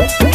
Woo!